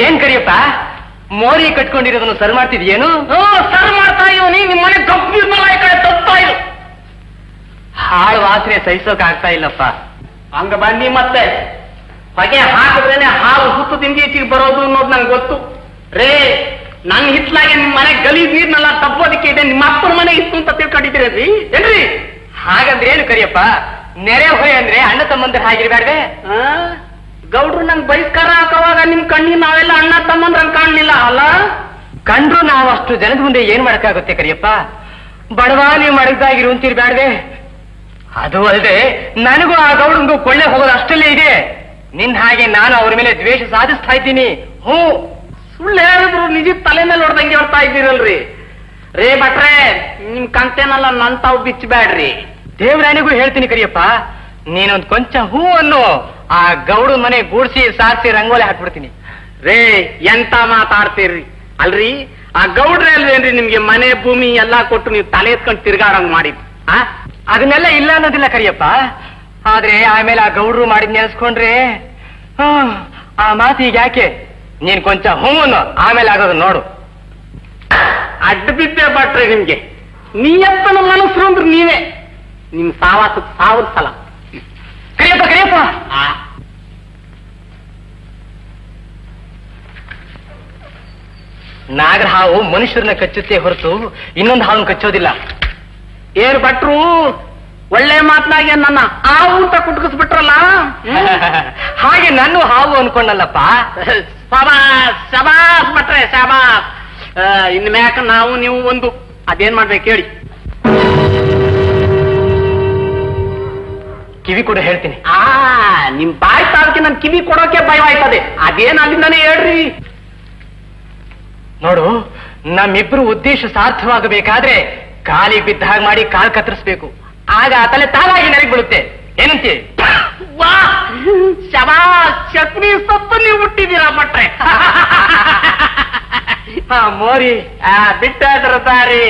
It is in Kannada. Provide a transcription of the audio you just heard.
ಏನ್ ಕರಿಯಪ್ಪ? ಮೋರಿ ಕಟ್ಕೊಂಡಿರೋದನ್ನು ಸರ್ ಮಾಡ್ತಿದ್ಯೇನು? ಸರ್ ಮಾಡ್ತಾ ಇವನಿ ನಿಮ್ಮ ಮನೆ ಗಂಭೀರ ಮಲ ಈ ಕಡೆ ತಪ್ಪಾ ಇಲ್ಲ ಹಾಳು ವಾಸನೆ ಸಹಿಸೋಕ್ ಆಗ್ತಾ ಇಲ್ಲಪ್ಪ. ಹಂಗ ಬನ್ನಿ ಮತ್ತೆ. ಹೊಗೆ ಹಾಕಿದ್ರೇನೆ ಹಾಲು ಹುತ್ತು ತಿಂದೀಚಿಗೆ ಬರೋದು ಅನ್ನೋದು ನಂಗೆ ಗೊತ್ತು. ರೇ ನನ್ನ ಹಿತ್ಲಾಗೆ ನಿಮ್ಮ ಮನೆ ಗಲೀಜ್ ನೀರ್ನೆಲ್ಲ ತಪ್ಪೋದಕ್ಕೆ ಇದೆ. ನಿಮ್ಮ ಅಪ್ಪನ ಮನೆ ಇತ್ತು ಅಂತ ತಿಳ್ಕೊಂಡಿದ್ದೀರಿ ಏನ್ರಿ? ಹಾಗಂದ್ರೆ ಏನು ಕರಿಯಪ್ಪ? ನೆರೆ ಹೊಯ್ ಅಂದ್ರೆ ಅಣ್ಣ ತಮ್ಮಂದ್ರೆ ಹಾಗಿರ್ಬೇಡ್ವೆ ಆ? ಗೌಡ್ರು ನಂಗೆ ಬಹಿಷ್ಕಾರ ಹಾಕುವಾಗ ನಿಮ್ ಕಣ್ಣಿಗೆ ನಾವೆಲ್ಲ ಅಣ್ಣ ತಮ್ಮಂದ್ರಂಗ್ ಕಾಣಲಿಲ್ಲ, ಅಲ್ಲ? ಕಂಡ್ರು ನಾವು ಅಷ್ಟು ಜನದ ಮುಂದೆ ಏನ್ ಮಾಡಕ್ಕಾಗುತ್ತೆ ಕರಿಯಪ್ಪ? ಬಡವ, ನೀವು ಮಡಗ್ದಾಗಿರು ಅಂತಿರ್ಬೇಡ್ವೆ ಅದು ಅಲ್ಲದೆ ನನಗೂ ಆ ಗೌಡಂಗೂ ಕೊಳ್ಳೆ ಹೋಗೋದು ಅಷ್ಟಲ್ಲೇ ಇದೆ. ನಿನ್ ಹಾಗೆ ನಾನು ಅವ್ರ ಮೇಲೆ ದ್ವೇಷ ಸಾಧಿಸ್ತಾ ಇದ್ದೀನಿ. ಹ್ಞೂ. ಸುಳ್ಳು ಹೇಳಿದ್ರು ನಿಜ ತಲೆ ಮೇಲೆ ನೋಡ್ದಂಗೆ ಹೊರ್ತಾ ಇದ್ದೀರಲ್ರಿ. ರೇ ಭಟ್ರೆ, ನಿಮ್ ಕಂತೇನಲ್ಲ ನನ್ ತಾವು ಬಿಚ್ಚಬೇಡ್ರಿ ದೇವರಾಣಿಗೂ ಹೇಳ್ತೀನಿ ಕರಿಯಪ್ಪ ನೀನೊಂದ್ ಕೊಂಚ ಹೂವನ್ನು ಆ ಗೌಡ ಮನೆ ಗೂಡ್ಸಿ ಸಾರಿಸಿ ರಂಗೋಲಿ ಹಾಕ್ಬಿಡ್ತೀನಿ. ರೇ, ಎಂತ ಮಾತಾಡ್ತೀರಿ? ಅಲ್ರಿ? ಆ ಗೌಡ್ರೆ ಅಲ್ವೇನ್ರಿ ನಿಮ್ಗೆ ಮನೆ, ಭೂಮಿ ಎಲ್ಲಾ ಕೊಟ್ಟು ನೀವು ತಲೆ ಎತ್ಕೊಂಡು ತಿರ್ಗಾಡಂಗ್ ಮಾಡಿದ್ವಿ ಆ? ಅದನ್ನೆಲ್ಲ ಇಲ್ಲ ಅನ್ನೋದಿಲ್ಲ ಕರಿಯಪ್ಪ. ಆದ್ರೆ ಆಮೇಲೆ ಆ ಗೌಡ್ರು ಮಾಡಿದ್ ನೆನೆಸ್ಕೊಂಡ್ರೆ ಆ ಮಾತು ಈಗ ಯಾಕೆ? ನೀನ್ ಕೊಂಚ ಹೂವನ್ನು ಆಮೇಲೆ ಆಗೋದು ನೋಡು. ಅಡ್ಡ ಬಿದ್ದೆ ಬಟ್ರೆ ನಿಮ್ಗೆ ನೀಯಪ್ಪನ ಮನಸ್ಸು ಅಂದ್ರೆ ನೀವೇ. ನಿಮ್ ಸಾವಾಸ ಸಾವಿರ ಸಲ ಕರಿಯಪ್ಪ ಕರಿಯಪ್ಪ ಆ ನಾಗರ ಹಾವು ಮನುಷ್ಯರನ್ನ ಕಚ್ಚುತ್ತೆ ಹೊರತು ಇನ್ನೊಂದು ಹಾವನ್ನು ಕಚ್ಚೋದಿಲ್ಲ. ಏರ್ ಭಟ್ರು? ಒಳ್ಳೆ ಮಾತನಾಗೆ ನನ್ನ ಹಾವು ಅಂತ ಕುಟ್ಕಿಸ್ಬಿಟ್ರಲ್ಲ? ಹಾಗೆ ನನ್ನ ಹಾವು ಅನ್ಕೊಂಡಲ್ಲಪ್ಪ. ಸಬಾಸ್ ಸಬಾಸ್ ಭಟ್ರೆ ಸಬಾಸ್ ಆ, ಇನ್ ಮ್ಯಾಕ ನಾವು ನೀವು ಒಂದು ಅದೇನ್ ಮಾಡ್ಬೇಕು ಹೇಳಿ. ಕಿವಿ ಕೂಡ ಹೇಳ್ತೀನಿ. ಆ ನಿಮ್ ಬಾಯಿ ತಾಳಕ್ಕೆ ನನ್ ಕಿವಿ ಕೊಡೋಕೆ ಭಯವಾಯ್ತದೆ ಅದೇನ್ ಅಲ್ಲಿಂದಾನೆ ಹೇಳ್ರಿ? ನೋಡು ನಮ್ಮಿಬ್ರು ಉದ್ದೇಶ ಸಾರ್ಥವಾಗಬೇಕಾದ್ರೆ ಕಾಲಿ ಬಿದ್ದ ಹಾಗೆ ಮಾಡಿ ಕಾಲ್ ಕತ್ತರಿಸ್ಬೇಕು. ಆಗ ಆ ತಲೆ ತಾಲಾಗಿ ನನಗೆ ಬೀಳುತ್ತೆ. ಏನಂತೀ ವಾ ಶವಾ ಚಟ್ನಿ ಸೊಪ್ಪು ನೀವು ಹುಟ್ಟಿದ್ದೀರಾ ಮಟ್ರೆ. ಮೋರಿ ಆ ಬಿಟ್ಟಾದ್ರ ದಾರಿ